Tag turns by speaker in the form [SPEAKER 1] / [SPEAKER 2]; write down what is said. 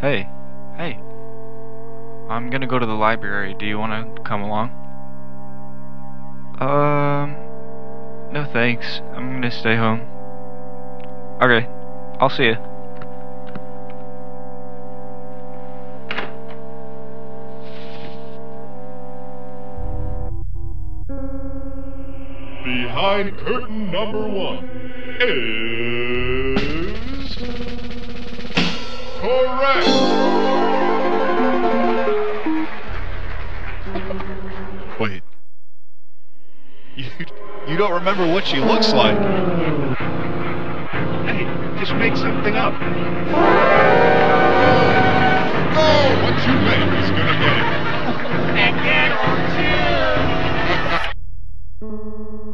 [SPEAKER 1] Hey, hey. I'm gonna go to the library. Do you wanna come along? Um, no thanks. I'm gonna stay home. Okay, I'll see you.
[SPEAKER 2] Behind curtain number one is. correct.
[SPEAKER 3] Wait. You, you don't remember what she looks like.
[SPEAKER 4] Hey, just make something up.
[SPEAKER 2] No, what you make is gonna get it.
[SPEAKER 5] I got two.